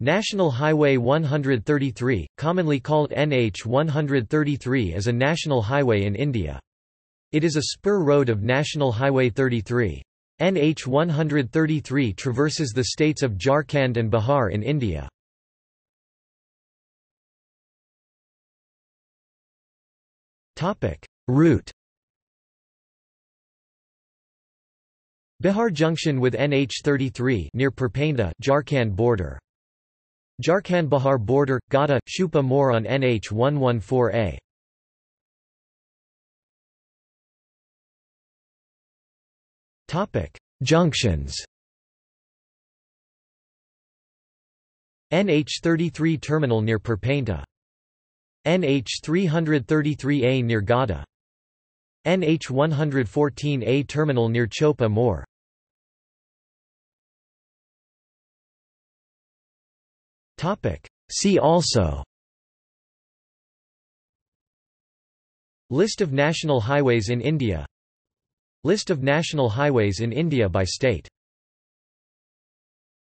National Highway 133, commonly called NH 133 is a national highway in India. It is a spur road of National Highway 33. NH 133 traverses the states of Jharkhand and Bihar in India. Route Bihar junction with NH33 near Pirpainti Jharkhand border. Jharkhand Bihar border Godda Chopa more on NH 114A. Topic: Junctions. NH33 terminal near Pirpainti. NH333A near Godda. NH114A terminal near Chopa More. See also. List of national highways in India. List of national highways in India by state